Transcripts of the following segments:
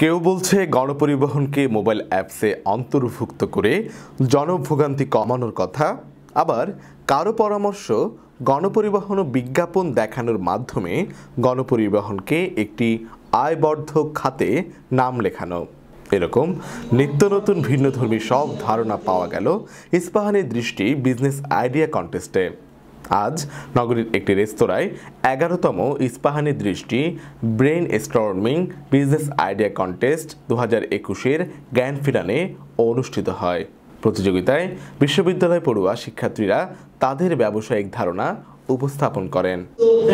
কেউ বলছে গণপরিবহনকে মোবাইল অ্যাপসে অন্তর্ভুক্ত করে জনভোগান্তি কমানোর কথা। আবার কারও পরামর্শ, গণপরিবহন বিজ্ঞাপন দেখানোর মাধ্যমে গণপরিবহনকে একটি আয়বর্ধক খাতে নাম লেখানো। এরকম নিত্য নতুন ভিন্নধর্মী সব ধারণা পাওয়া গেল ইস্পাহানের দৃষ্টি বিজনেস আইডিয়া কন্টেস্টে। আজ নগরীর একটি রেস্তোরাঁয় এগারোতম Ispahani Drishti brainstorming business idea contest দু হাজার একুশের জ্ঞান ফিরানে অনুষ্ঠিত হয়। প্রতিযোগিতায় বিশ্ববিদ্যালয় পড়ুয়া শিক্ষার্থীরা তাদের ব্যবসায়িক ধারণা উপস্থাপন করেন। Uh,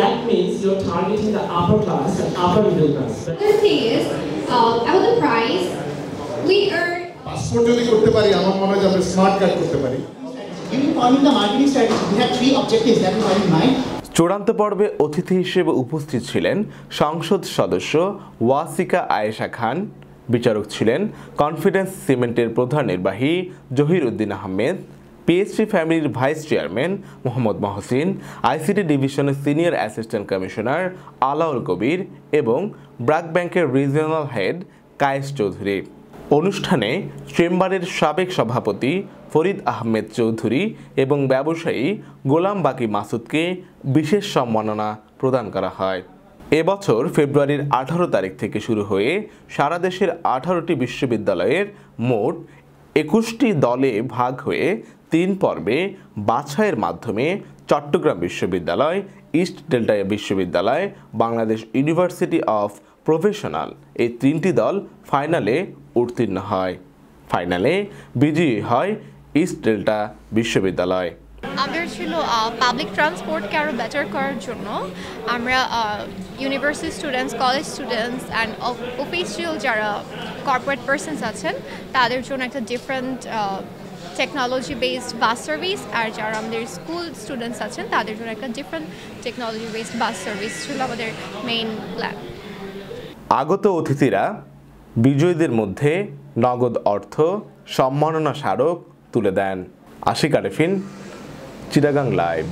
পাসপোর্ট যদি করতে পারি আমার মনে হয় আমরা স্মার্ট কার্ড করতে পারি। চূড়ান্ত পর্বে অতিথি হিসেবে উপস্থিত ছিলেন সংসদ সদস্য ওয়াসিকা আয়েশা খান, বিচারক ছিলেন কনফিডেন্স সিমেন্টের প্রধান নির্বাহী জহির উদ্দিন আহমেদ পিএসসি ফ্যামিলির vice chairman Mohammad Mohsin ICT ডিভিশনের senior assistant commissioner Alaul Kabir এবং ব্রাক ব্যাংকের রিজিওনাল হেড কায়েস চৌধুরী। অনুষ্ঠানে চেম্বারের সাবেক সভাপতি ফরিদ আহমেদ চৌধুরী এবং ব্যবসায়ী গোলাম বাকি মাসুদকে বিশেষ সম্মাননা প্রদান করা হয়। এবছর ফেব্রুয়ারির আঠারো তারিখ থেকে শুরু হয়ে সারা দেশের আঠারোটি বিশ্ববিদ্যালয়ের মোট একুশটি দলে ভাগ হয়ে তিন পর্বে বাছাইয়ের মাধ্যমে চট্টগ্রাম বিশ্ববিদ্যালয়, ইস্ট ডেল্টা বিশ্ববিদ্যালয়, বাংলাদেশ ইউনিভার্সিটি অফ প্রফেশনাল এই তিনটি দল ফাইনালে উত্তীর্ণ হয়। ফাইনালে বিজয়ী হয় ইস্ট ডেল্টা বিশ্ববিদ্যালয় আমাদের ছিল পাবলিক ট্রান্সপোর্টকে আরও বেটার করার জন্য আমরা university students college students and official যারা কর্পোরেট পার্সনস আছেন তাদের জন্য একটা different technology based bus service আর যারা আমাদের স্কুল স্টুডেন্টস আছেন তাদের জন্য একটা different technology based bus service ছিল আমাদের মেইন প্ল্যান আগত অতিথিরা বিজয়ীদের মধ্যে নগদ অর্থ সম্মাননা স্মারক তুলে দেন আশিক আরেফিন চিটাগাং লাইভ।